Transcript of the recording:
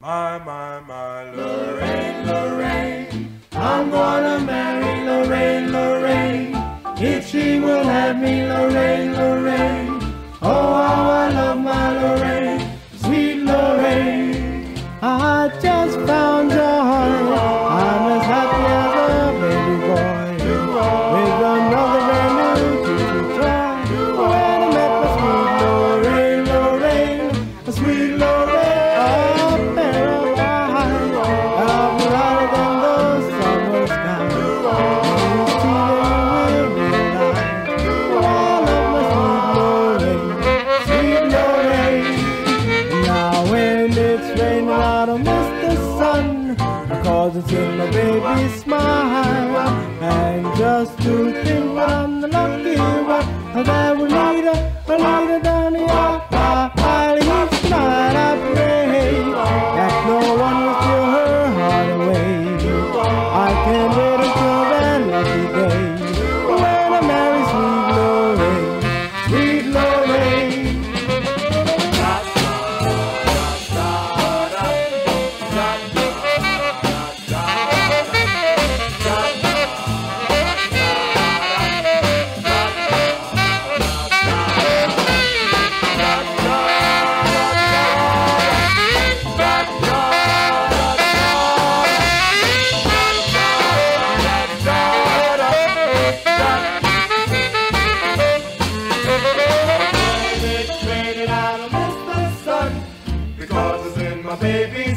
My, my, my, Lorraine, Lorraine, I'm gonna marry Lorraine, Lorraine, if she will have me, Lorraine, Lorraine. when it's I don't miss the sun. Because it's in my baby's smile. And just to think that I'm the lucky one That we need a, we need her down here my baby.